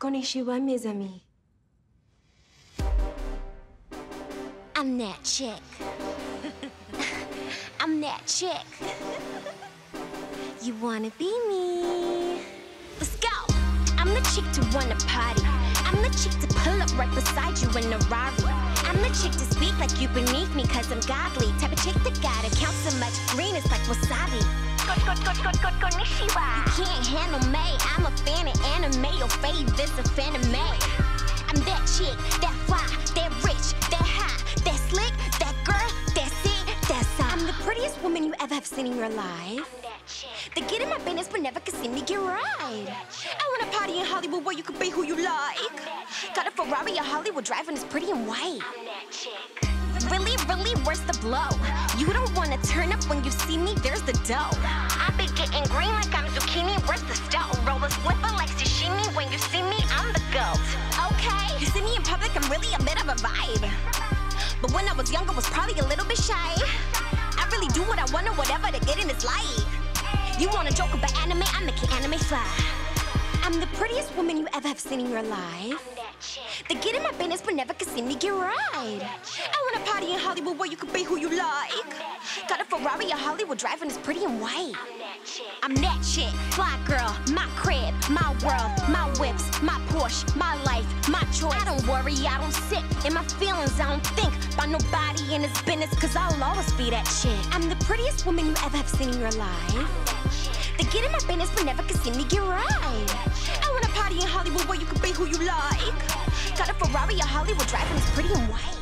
Konnichiwa, mes amis. I'm that chick. I'm that chick. You wanna be me? Let's go! I'm the chick to run a party. I'm the chick to pull up right beside you in a Rari. I'm the chick to speak like you beneath me cause I'm godly. Type of chick that gotta count so much green, it's like wasabi. Konnichiwa. You can't handle me. I'm a fan of anime. Your favorite's a me. I'm that chick, that fly, that rich, that hot, that slick, that girl, that's it, that's all. I'm the prettiest woman you ever have seen in your life. They get in my business but never can see me get right. I want a party in Hollywood where you can be who you like. Got a Ferrari, a Hollywood driving is pretty and white. That chick. Really, really, where's the blow? You don't wanna turn up when you see me, there's the dough. I be getting green like I'm really a bit of a vibe. But when I was younger, was probably a little bit shy. I really do what I want or whatever to get in this light. You wanna joke about anime? I'm making anime fly. I'm the prettiest woman you ever have seen in your life. They get in my business but never can see me get right. I want a party in Hollywood where you can be who you like. Got a Ferrari, a Hollywood driving is pretty and white. I'm that chick, fly girl, my crib, my world, my whips, my Porsche, my life. I don't worry, I don't sit in my feelings, I don't think about nobody in this business, cause I'll always be that chick. I'm the prettiest woman you ever have seen in your life. They get in my business but never can see me get right. I want a party in Hollywood where you can be who you like. Got a Ferrari, a Hollywood driving it's pretty and white.